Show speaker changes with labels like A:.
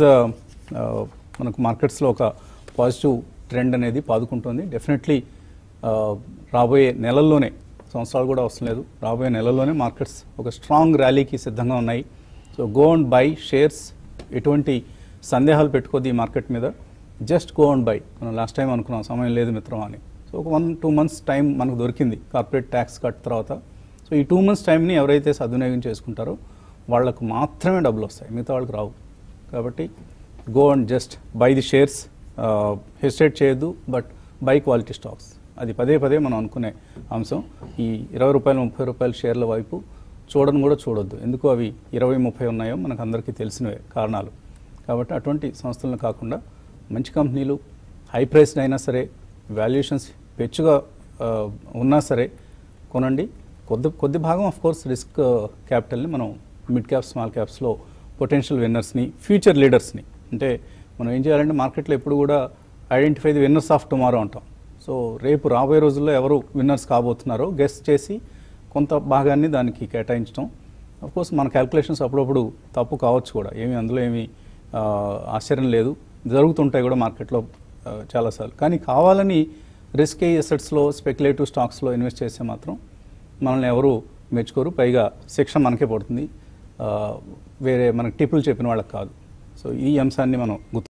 A: Uh, మనకు మార్కెట్స్లో ఒక పాజిటివ్ ట్రెండ్ అనేది పాదుకుంటుంది. డెఫినెట్లీ uh, రాబోయే నెలల్లోనే సంవత్సరాలు కూడా అవసరం లేదు. రాబోయే నెలల్లోనే మార్కెట్స్ ఒక స్ట్రాంగ్ ర్యాలీకి సిద్ధంగా ఉన్నాయి. So go and buy shares ఎటువంటి సందేహాలు పెట్టుకోద్ది ఈ మార్కెట్ మీద. జస్ట్ గో అండ్ బై మనం లాస్ట్ టైం అనుకున్నాం సమయం లేదు మిత్రం అని. సో ఒక వన్ టూ మంత్స్ టైం మనకు దొరికింది కార్పొరేట్ ట్యాక్స్ కట్ తర్వాత. సో ఈ టూ మంత్స్ టైంని ఎవరైతే సద్వినియోగం చేసుకుంటారో వాళ్ళకు మాత్రమే డబ్బులు వస్తాయి. మిగతా వాళ్ళకి రావు. కాబట్టి go and just buy the shares hesitate చేయొద్దు బట్ బై క్వాలిటీ స్టాక్స్. అది పదే పదే మనం అనుకునే అంశం. ఈ ఇరవై రూపాయలు ముప్పై రూపాయల షేర్ల వైపు చూడను కూడా చూడొద్దు. ఎందుకు అవి ఇరవై ముప్పై ఉన్నాయో మనకు అందరికీ తెలిసినవే కారణాలు. కాబట్టి అటువంటి సంస్థలను కాకుండా మంచి కంపెనీలు హై ప్రైస్డ్ అయినా సరే వాల్యుయేషన్స్ పెచ్చుగా ఉన్నా సరే కొనండి. కొద్ది కొద్ది భాగం ఆఫ్ కోర్స్ రిస్క్ క్యాపిటల్ని మనం మిడ్ క్యాప్ స్మాల్ క్యాప్స్లో పొటెన్షియల్ విన్నర్స్ని ఫ్యూచర్ లీడర్స్ని అంటే మనం ఏం చేయాలంటే మార్కెట్లో ఎప్పుడు కూడా identify the winners of tomorrow అంటాం. సో రేపు రాబోయే రోజుల్లో ఎవరు విన్నర్స్ కాబోతున్నారో గెస్ట్ చేసి కొంత భాగాన్ని దానికి కేటాయించడం కోర్స్ మన క్యాల్కులేషన్స్ అప్పుడప్పుడు తప్పు కావచ్చు కూడా. ఏమి అందులో ఏమి ఆశ్చర్యం లేదు. జరుగుతుంటాయి కూడా మార్కెట్లో చాలాసార్లు. కానీ కావాలని రిస్క్ ఎసెట్స్లో స్పెక్యులేటివ్ స్టాక్స్లో ఇన్వెస్ట్ చేస్తే మాత్రం మనల్ని ఎవరు మెచ్చుకోరు. పైగా శిక్ష మనకే పడుతుంది. వేరే మనకు టిప్పులు చెప్పిన వాళ్ళకి కాదు. సో ఈ అంశాన్ని మనం గుర్తు